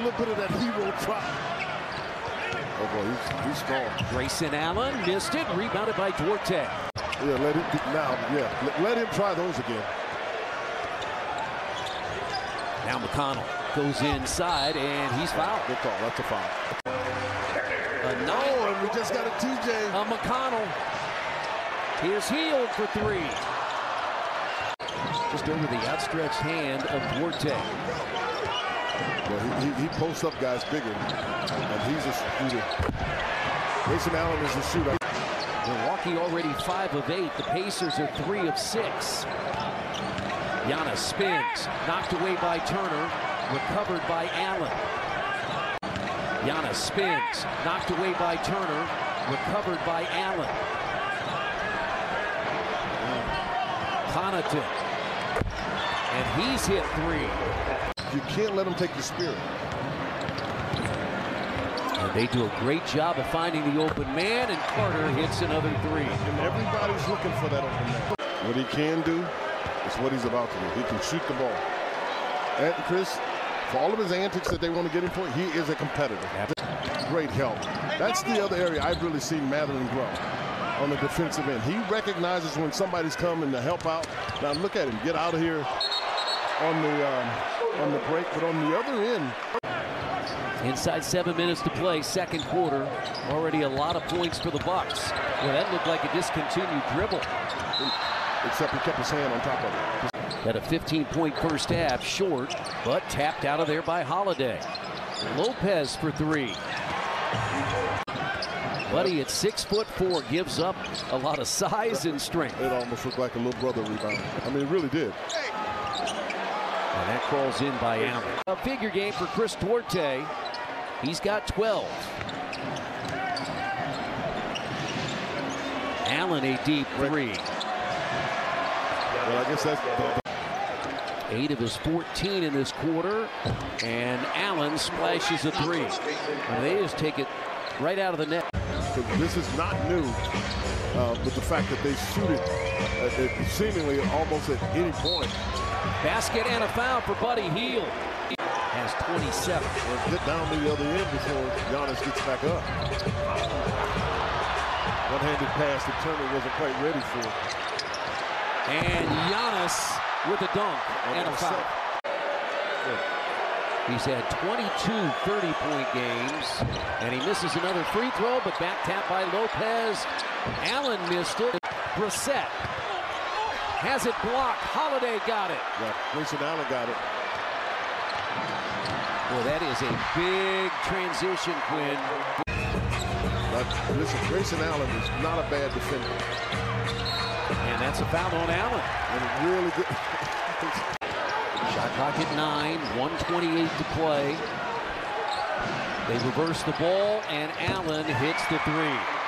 A little bit of that hero drop. Oh boy, he's, he's strong. Grayson Allen missed it, rebounded by Duarte. Yeah, let him now. Yeah, let, let him try those again. Now McConnell goes inside and he's fouled. Good call. That's a foul. A nine. Oh, and we just got a TJ. A McConnell. Here's Hield for three. Just over the outstretched hand of Duarte. Well, he, he, posts up guys bigger, and he's a shooter. Grayson Allen is a shooter. Milwaukee already five of eight. The Pacers are three of six. Giannis spins, knocked away by Turner, recovered by Allen. Giannis spins, knocked away by Turner, recovered by Allen. Connaughton, and he's hit three. You can't let them take the spirit. And they do a great job of finding the open man, and Carter hits another three. And everybody's looking for that open man. What he can do is what he's about to do. He can shoot the ball. And Chris, for all of his antics that they want to get him for, he is a competitor. Great help. That's the other area I've really seen Mathurin grow on the defensive end. He recognizes when somebody's coming to help out. Now look at him, get out of here on the um, on the break, but on the other end. Inside seven minutes to play, second quarter. Already a lot of points for the Bucks. Well, that looked like a discontinued dribble. Except he kept his hand on top of it. Had a 15-point first half, short, but tapped out of there by Holiday. Lopez for three. Buddy at six foot four gives up a lot of size and strength. It almost looked like a little brother rebound. I mean, it really did. And that crawls in by Allen. A figure game for Chris Duarte. He's got 12. Allen a deep three. Well, I guess that's the, Eight of his 14 in this quarter. And Allen splashes a three. And they just take it right out of the net. This is not new, uh, but the fact that they shoot it uh, seemingly almost at any point. Basket and a foul for Buddy Hield. Has 27. Well, get down to the other end before Giannis gets back up. One-handed pass that Turner wasn't quite ready for. And Giannis with a dunk and a foul. He's had 22 30-point games, and he misses another free throw, but back tap by Lopez. Allen missed it. Brissett has it blocked. Holiday got it. Yeah, Grayson Allen got it. Well, that is a big transition, Quinn. But listen, Grayson Allen is not a bad defender. And that's a foul on Allen. And it really good. Shot clock at nine, 128 to play. They reverse the ball, and Allen hits the three.